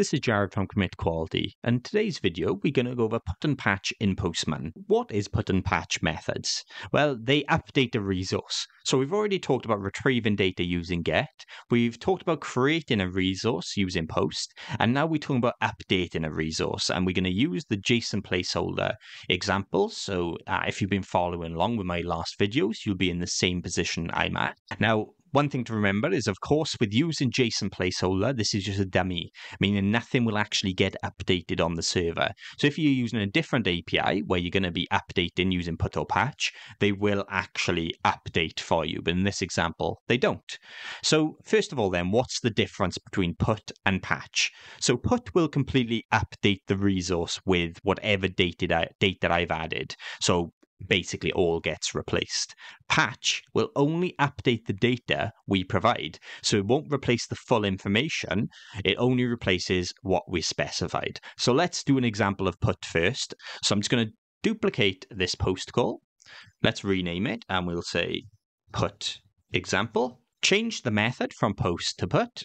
this is Jared from Commit Quality, and today's video we're going to go over put and patch in Postman. What is put and patch methods? Well, they update a resource. So we've already talked about retrieving data using get, we've talked about creating a resource using post, and now we're talking about updating a resource, and we're going to use the JSON placeholder example. So uh, if you've been following along with my last videos, you'll be in the same position I'm at. Now, one thing to remember is, of course, with using JSON placeholder, this is just a dummy, meaning nothing will actually get updated on the server. So if you're using a different API where you're going to be updating using put or patch, they will actually update for you. But in this example, they don't. So first of all, then, what's the difference between put and patch? So put will completely update the resource with whatever data, data I've added. So basically all gets replaced. Patch will only update the data we provide, so it won't replace the full information, it only replaces what we specified. So let's do an example of put first. So I'm just going to duplicate this post call. Let's rename it and we'll say put example. Change the method from post to put.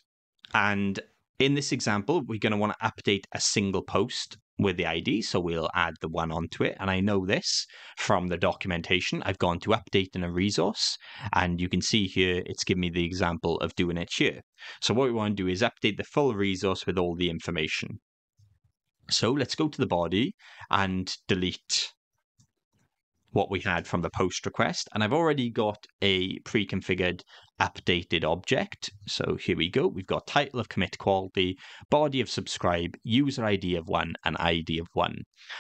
And in this example, we're going to want to update a single post with the ID, so we'll add the one onto it. And I know this from the documentation. I've gone to update in a resource, and you can see here it's given me the example of doing it here. So what we want to do is update the full resource with all the information. So let's go to the body and delete what we had from the post request. And I've already got a pre-configured updated object. So here we go. We've got title of commit quality, body of subscribe, user ID of one, and ID of one.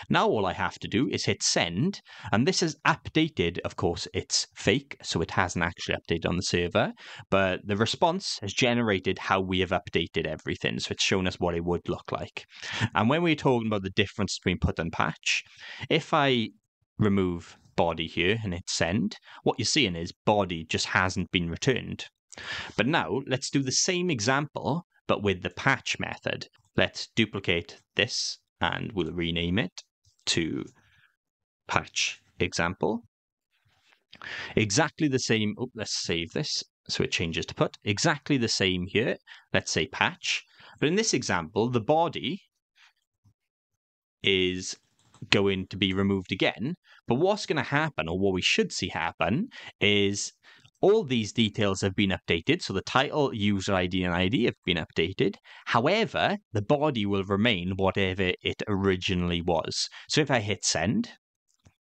Now all I have to do is hit send. And this is updated. Of course, it's fake, so it hasn't actually updated on the server. But the response has generated how we have updated everything. So it's shown us what it would look like. And when we're talking about the difference between put and patch, if I remove body here and hit send, what you're seeing is body just hasn't been returned. But now let's do the same example, but with the patch method. Let's duplicate this and we'll rename it to patch example. Exactly the same. Oh, let's save this so it changes to put. Exactly the same here. Let's say patch. But in this example, the body is going to be removed again. But what's going to happen, or what we should see happen, is all these details have been updated. So the title, user ID, and ID have been updated. However, the body will remain whatever it originally was. So if I hit send,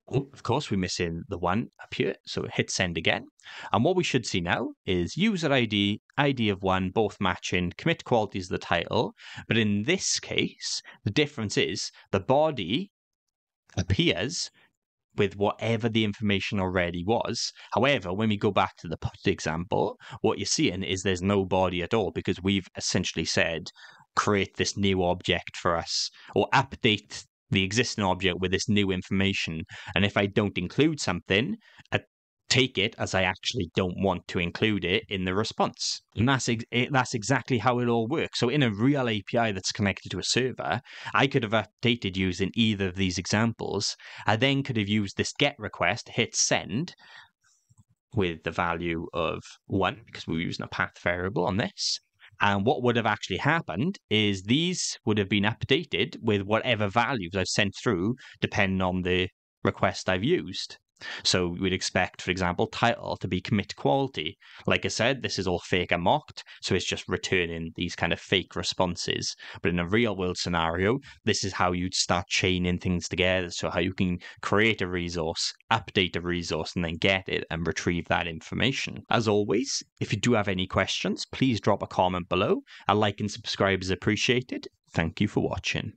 Oh, of course, we're missing the one up here. So hit send again. And what we should see now is user ID, ID of one, both matching, commit quality is the title. But in this case, the difference is the body appears with whatever the information already was. However, when we go back to the put example, what you're seeing is there's no body at all because we've essentially said create this new object for us or update the existing object with this new information. And if I don't include something, a take it as I actually don't want to include it in the response. Hmm. And that's ex- it, that's exactly how it all works. So in a real API that's connected to a server, I could have updated using either of these examples. I then could have used this get request, hit send with the value of one because we're using a path variable on this. And what would have actually happened is these would have been updated with whatever values I've sent through, depending on the request I've used. So we'd expect, for example, title to be commit quality. Like I said, this is all fake and mocked, so it's just returning these kind of fake responses. But in a real world scenario, this is how you'd start chaining things together. So how you can create a resource, update a resource, and then get it and retrieve that information. As always, if you do have any questions, please drop a comment below. A like and subscribe is appreciated. Thank you for watching.